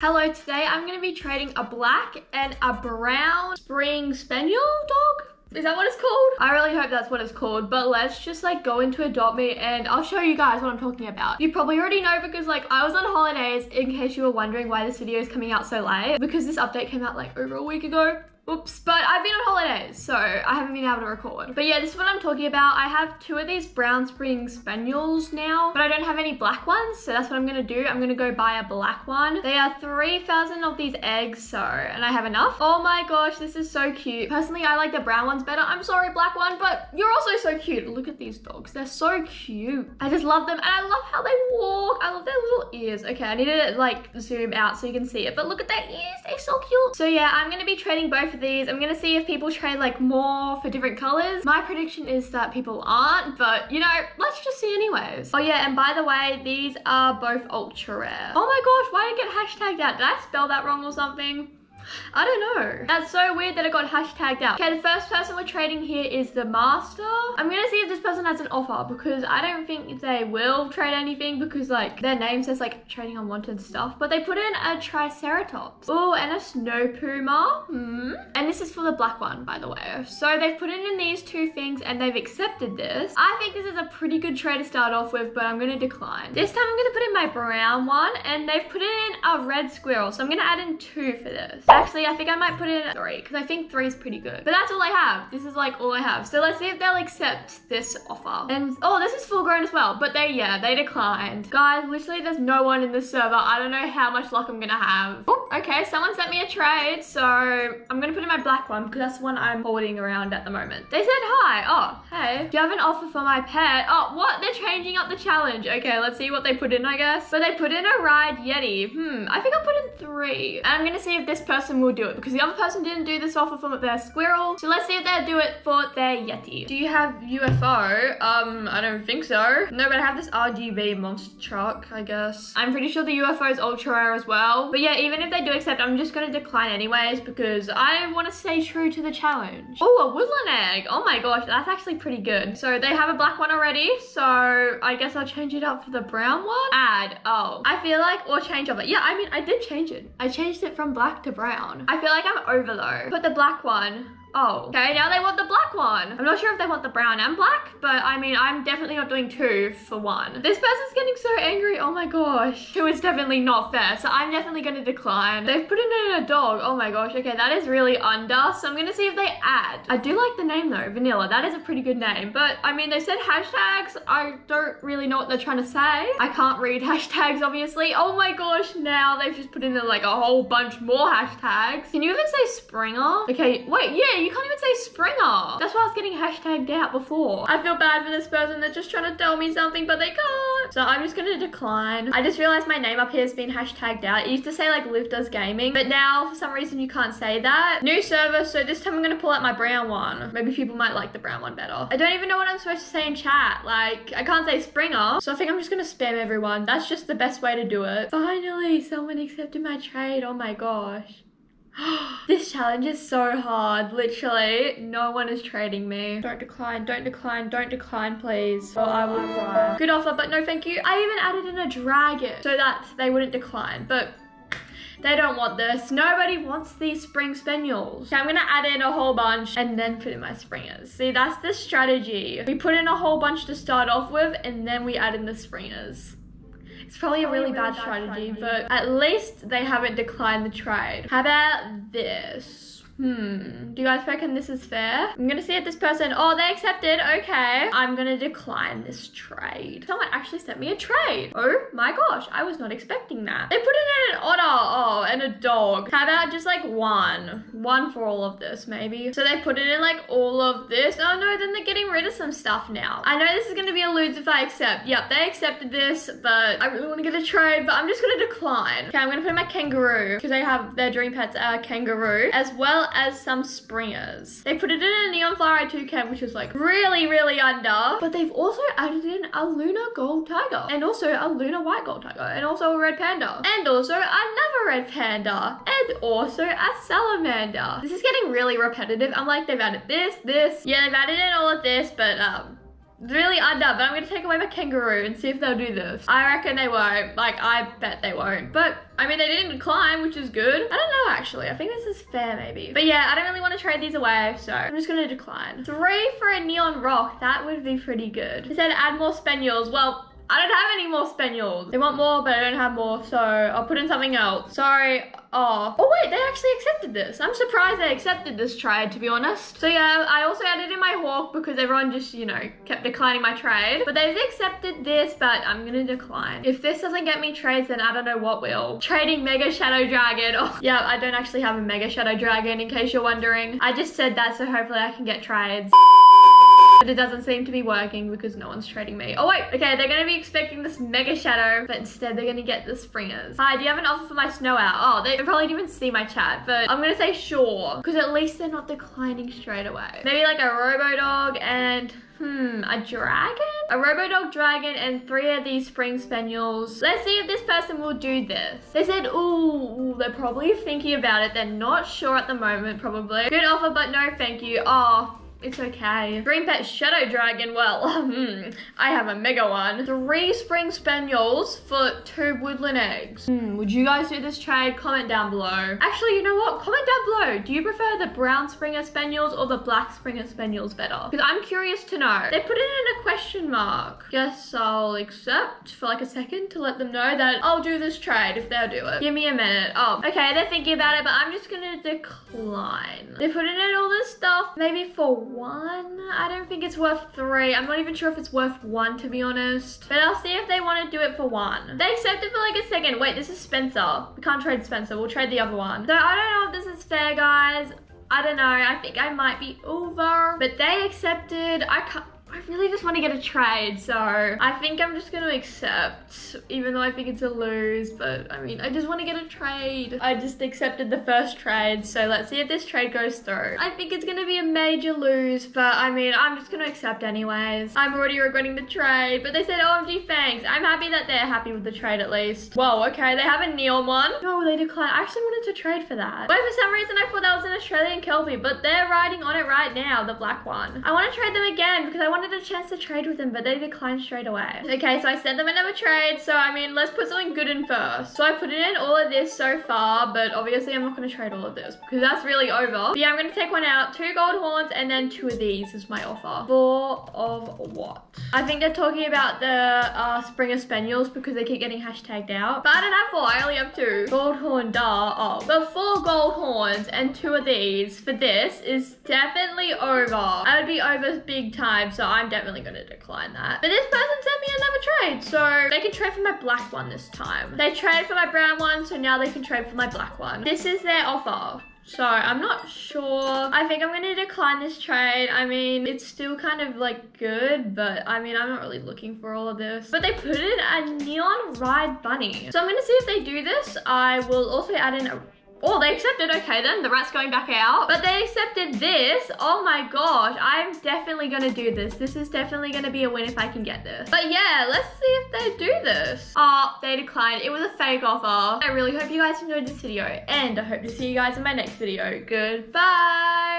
Hello, today I'm going to be trading a black and a brown spring spaniel dog. Is that what it's called? I really hope that's what it's called, but let's just like go into Adopt Me and I'll show you guys what I'm talking about. You probably already know because like I was on holidays in case you were wondering why this video is coming out so late because this update came out like over a week ago. Oops, but I've been on holidays, so I haven't been able to record. But yeah, this is what I'm talking about. I have two of these brown spring spaniels now, but I don't have any black ones, so that's what I'm gonna do. I'm gonna go buy a black one. They are 3,000 of these eggs, so, and I have enough. Oh my gosh, this is so cute. Personally, I like the brown ones better. I'm sorry, black one, but you're also so cute. Look at these dogs. They're so cute. I just love them, and I love how they walk. I love their little ears. Okay, I need to like zoom out so you can see it, but look at their ears. They're so cute. So yeah, I'm gonna be trading both these. I'm gonna see if people trade like more for different colors. My prediction is that people aren't, but you know, let's just see anyways. Oh yeah, and by the way, these are both ultra rare. Oh my gosh, why did it get hashtagged out? Did I spell that wrong or something? I don't know. That's so weird that it got hashtagged out. Okay, the first person we're trading here is the master. I'm gonna see if this person has an offer because I don't think they will trade anything because like their name says like trading unwanted stuff, but they put in a triceratops. Oh, and a snow puma. Hmm. And this is for the black one, by the way. So they've put in these two things and they've accepted this. I think this is a pretty good trade to start off with, but I'm gonna decline. This time I'm gonna put in my brown one and they've put in a red squirrel. So I'm gonna add in two for this. Actually, I think I might put in three because I think three is pretty good. But that's all I have. This is like all I have. So let's see if they'll accept this offer. And oh, this is full grown as well. But they, yeah, they declined. Guys, literally there's no one in this server. I don't know how much luck I'm gonna have. Oh, okay, someone sent me a trade. So I'm gonna put in my black one because that's the one I'm holding around at the moment. They said hi. Oh, hey. Do you have an offer for my pet? Oh, what? They're changing up the challenge. Okay, let's see what they put in, I guess. But they put in a ride Yeti. Hmm, I think I'll put in three. And I'm gonna see if this person person will do it because the other person didn't do this offer for their squirrel. So let's see if they'll do it for their Yeti. Do you have UFO? Um, I don't think so. No, but I have this RGB monster truck, I guess. I'm pretty sure the UFO is ultra rare as well. But yeah, even if they do accept, I'm just gonna decline anyways because I want to stay true to the challenge. Oh, a woodland egg. Oh my gosh, that's actually pretty good. So they have a black one already. So I guess I'll change it up for the brown one. Add. Oh, I feel like, or change of it. Yeah, I mean, I did change it. I changed it from black to brown brown. I feel like I'm over though. Put the black one Oh, okay, now they want the black one. I'm not sure if they want the brown and black, but I mean, I'm definitely not doing two for one. This person's getting so angry, oh my gosh. Two is definitely not fair, so I'm definitely gonna decline. They've put in a dog, oh my gosh, okay, that is really under, so I'm gonna see if they add. I do like the name though, Vanilla, that is a pretty good name, but I mean, they said hashtags, I don't really know what they're trying to say. I can't read hashtags, obviously. Oh my gosh, now they've just put in like a whole bunch more hashtags. Can you even say Springer? Okay, wait, yeah, you can't even say Springer. That's why I was getting hashtagged out before. I feel bad for this person. They're just trying to tell me something, but they can't. So I'm just gonna decline. I just realized my name up here has been hashtagged out. It used to say like Liv Does Gaming, but now for some reason you can't say that. New server, so this time I'm gonna pull out my brown one. Maybe people might like the brown one better. I don't even know what I'm supposed to say in chat. Like, I can't say Springer, so I think I'm just gonna spam everyone. That's just the best way to do it. Finally, someone accepted my trade. Oh my gosh. this challenge is so hard, literally. No one is trading me. Don't decline, don't decline, don't decline, please. Or I will cry. Good offer, but no thank you. I even added in a dragon so that they wouldn't decline, but they don't want this. Nobody wants these spring spaniels. Okay, I'm gonna add in a whole bunch and then put in my springers. See, that's the strategy. We put in a whole bunch to start off with and then we add in the springers. It's probably a really, bad, strategy, but at least they haven't declined the trade. How about this? Hmm, do you guys reckon this is fair? I'm gonna see if this person, oh, they accepted, okay. I'm gonna decline this trade. Someone actually sent me a trade. Oh my gosh, I was not expecting that. They put in an otter, oh, and a dog. How about just like one? One for all of this, maybe. So they put it in like all of this. Oh no, then they're getting rid of some stuff now. I know this is gonna be a lose if I accept. Yep, they accepted this, but I really wanna get a trade, but I'm just gonna decline. Okay, I'm gonna put in my kangaroo because they have their dream pets are kangaroo as well as some springers. They put it in a neon fluoride toucan, which is like really, really under. But they've also added in a Lunar gold tiger and also a Luna white gold tiger and also a red panda and also another red panda and also a salamander. This is getting really repetitive. I'm like, they've added this, this. Yeah, they've added in all of this, but um, really under, but I'm gonna take away my kangaroo and see if they'll do this. I reckon they won't. Like, I bet they won't. But, I mean, they didn't decline, which is good. I don't know, actually. I think this is fair, maybe. But yeah, I don't really want to trade these away, so I'm just gonna decline. Three for a neon rock. That would be pretty good. He said add more spaniels. Well, I don't have any more spaniels. They want more, but I don't have more, so I'll put in something else. Sorry. Oh. Oh wait, they actually accepted this. I'm surprised they accepted this trade, to be honest. So yeah, I also added in my hawk because everyone just, you know, kept declining my trade. But they've accepted this, but I'm gonna decline. If this doesn't get me trades, then I don't know what will. Trading Mega Shadow Dragon. Oh, yeah, I don't actually have a Mega Shadow Dragon, in case you're wondering. I just said that, so hopefully I can get trades. But it doesn't seem to be working because no one's trading me. Oh wait, okay, they're gonna be expecting this Mega Shadow, but instead they're gonna get the Springers. Hi, do you have an offer for my snow owl? Oh, they probably didn't even see my chat, but I'm gonna say sure, because at least they're not declining straight away. Maybe like a Robo Dog and Hmm, a dragon? A Robodog dragon and three of these spring spaniels. Let's see if this person will do this. They said, ooh, they're probably thinking about it. They're not sure at the moment, probably. Good offer, but no thank you. Oh, it's okay. Green Pet Shadow Dragon, well, hmm, I have a mega one. Three Spring Spaniels for two Woodland Eggs. Hmm, would you guys do this trade? Comment down below. Actually, you know what? Comment down below. Do you prefer the brown Springer Spaniels or the black Springer Spaniels better? Because I'm curious to know. They put it in a question mark. Guess I'll accept for like a second to let them know that I'll do this trade if they'll do it. Give me a minute. Oh, okay, they're thinking about it, but I'm just gonna decline. They put in all this stuff, maybe for one. I don't think it's worth three. I'm not even sure if it's worth one, to be honest. But I'll see if they want to do it for one. They accepted for like a second. Wait, this is Spencer. We can't trade Spencer. We'll trade the other one. So I don't know if this is fair, guys. I don't know. I think I might be over. But they accepted. I can't. I really just want to get a trade, so I think I'm just going to accept, even though I think it's a lose, but I mean, I just want to get a trade. I just accepted the first trade, so let's see if this trade goes through. I think it's going to be a major lose, but I mean, I'm just going to accept anyways. I'm already regretting the trade, but they said oh, OMG thanks. I'm happy that they're happy with the trade at least. Whoa, okay, they have a neon one. No, they declined. I actually wanted to trade for that. But for some reason, I thought that was an Australian Kelpie, but they're riding on it right now, the black one. I want to trade them again because I wanted a chance to trade with them, but they declined straight away. Okay, so I sent them another trade. So, I mean, let's put something good in first. So I put in all of this so far, but obviously I'm not going to trade all of this because that's really over. But yeah, I'm going to take one out. Two gold horns and then two of these is my offer. Four of what? I think they're talking about the uh, Springer Spaniels because they keep getting hashtagged out. But I don't have four. I only have two. Gold horn, duh. Oh, but four gold horns and two of these for this is definitely over. I would be over big time, so I'm definitely gonna decline that. But this person sent me another trade, so they can trade for my black one this time. They trade for my brown one, so now they can trade for my black one. This is their offer. So I'm not sure. I think I'm gonna decline this trade. I mean, it's still kind of like good, but I mean, I'm not really looking for all of this. But they put in a neon ride bunny. So I'm gonna see if they do this. I will also add in a Oh, they accepted. Okay, then the rat's going back out. But they accepted this. Oh my gosh. I'm definitely to do this. This is definitely to be a win if I can get this. But yeah, let's see if they do this. Oh, they declined. It was a fake offer. I really hope you guys enjoyed this video. And I hope to see you guys in my next video. Goodbye.